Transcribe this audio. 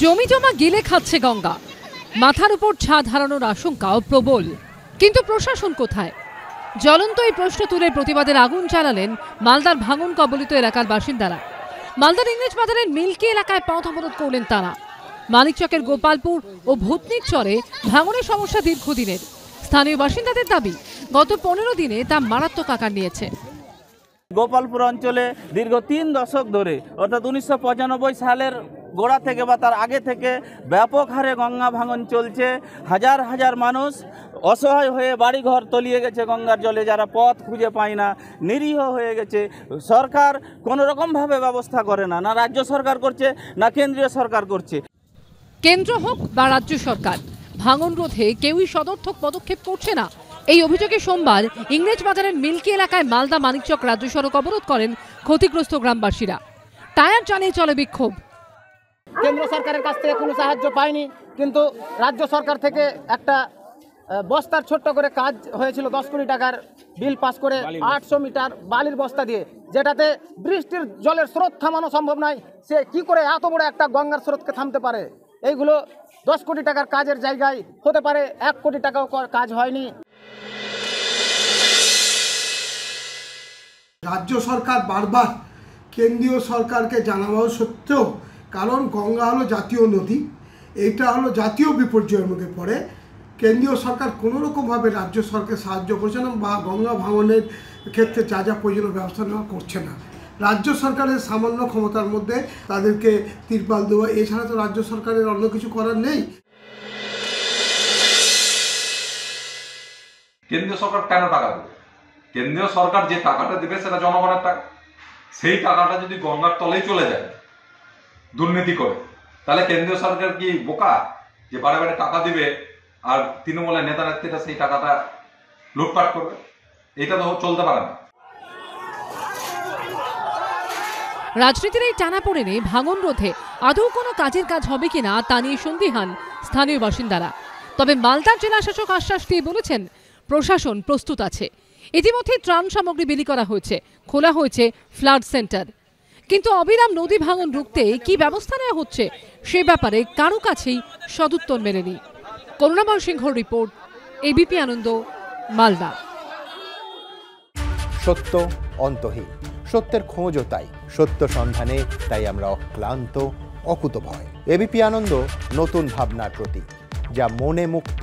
জমি জমা গেলে খাচ্ছে গঙ্গা। মাথার উপর ছাদ হারানোর আশঙ্কাও প্রবল। কিন্তু প্রশাসন কোথায়? জ্বলন্ত এই প্রশ্ন তুলে প্রতিবাদের আগুন চালালেন মালদার ভাঙন কবলিত এলাকার বাসিন্দারা। মালদার ইংরেজ বাজারের মিল্কি এলাকায় পথ অবরোধ করলেন তারা। মানিকচকের গোপালপুর ও ভূতনির চরে ভাঙনের সমস্যা দীর্ঘদিনের। স্থানীয় বাসিন্দাদের দাবি, গত পনেরো দিনে তা মারাত্মক আকার নিয়েছে। গোপালপুর অঞ্চলে দীর্ঘ তিন দশক ধরে, অর্থাৎ উনিশশো পঁচানব্বই সালের গোড়া থেকে বা তার আগে থেকে ব্যাপক হারে গঙ্গা ভাঙন চলছে। হাজার হাজার মানুষ অসহায় হয়ে বাড়িঘর তলিয়ে গেছে গঙ্গার জলে, যারা পথ খুঁজে পায় না, নিরীহ হয়ে গেছে। সরকার কোনো রকমভাবে ব্যবস্থা করে না না রাজ্য সরকার করছে, না কেন্দ্রীয় সরকার করছে। কেন্দ্র হোক বা রাজ্য সরকার, ভাঙন রোধে কেউই সদর্থক পদক্ষেপ করছে না। এই অভিযোগে সোমবার ইংরেজ বাজারের মিল্কি এলাকায় মালদা মানিকচক রাজ্য সড়ক অবরোধ করেন ক্ষতিগ্রস্ত গ্রামবাসীরা। টায়ার চালিয়ে চলে বিক্ষোভ। কেন্দ্র সরকারের কাছ থেকে কোনো সাহায্য পাইনি কিন্তু রাজ্য সরকার থেকে একটা বস্তার ছোট্ট করে কাজ হয়েছিল দশ কোটি টাকার বিল পাস করে আটশো মিটার বালির বস্তা দিয়ে যেটাতে বৃষ্টির জলের স্রোত থামানো সম্ভব নয় সে কি করে এত বড় একটা গঙ্গার স্রোতকে থামতে পারে? এইগুলো দশ কোটি টাকার কাজের জায়গায় হতে পারে এক কোটি টাকাও কাজ হয়নি। রাজ্য সরকার বারবার কেন্দ্রীয় সরকারকে জানানো সত্ত্বেও, কারণ গঙ্গা হলো জাতীয় নদী, এইটা হলো জাতীয় বিপর্যয়ের মধ্যে পড়ে। কেন্দ্রীয় সরকার কোনোরকমভাবে রাজ্য সরকার সাহায্য করছে না বা গঙ্গা ভাঙনের ক্ষেত্রে যা যা প্রয়োজনীয় ব্যবস্থা নেওয়া করছে না। রাজ্য সরকারের সামান্য ক্ষমতার মধ্যে তাদেরকে তিরপাল দেওয়া, এছাড়া তো রাজ্য সরকারের অন্য কিছু করার নেই। কেন্দ্রীয় সরকার কেন টাকা দেবে? কেন্দ্রীয় সরকার যে টাকাটা দেবে সেটা জনগণের টাকা। সেই টাকাটা যদি গঙ্গার তলেই চলে যায়, দুর্নীতি করে, তাহলে কেন্দ্রীয় সরকার কি বোকা যে বারে বারে টাকা দিবে আর তৃণমূলের নেতা নেত্রীরা সেই টাকাটা লুটপাট করবে? এটা তো চলতে পারে না। রাজনীতির এই টানা পড়েনে ভাঙন রোধে আদৌ কোনো কাজের কাজ হবে কিনা তা নিয়ে সন্দিহান স্থানীয় বাসিন্দারা। তবে মালদার জেলা শাসক আশ্বাস দিয়ে বলেছেন প্রশাসন প্রস্তুত আছে। ইতিমধ্যে ত্রাণ সামগ্রী বিলি করা হয়েছে। খোলা হয়েছে ফ্লাড সেন্টার। কিন্তু অবিরাম নদী ভাঙন রুখতে কি ব্যবস্থা নেওয়া হচ্ছে সে ব্যাপারে কারও কাছেই সদুত্তর মেলেনি। করুণাময় সিংহর রিপোর্ট, এবিপি আনন্দ, মালদা। সত্য অন্তহীন। সত্যের খোঁজও তাই। সত্য সন্ধানে তাই আমরা অক্লান্ত, অকুতভয়। এবিপি আনন্দ, নতুন ভাবনার প্রতীক, যা মনে মুক্ত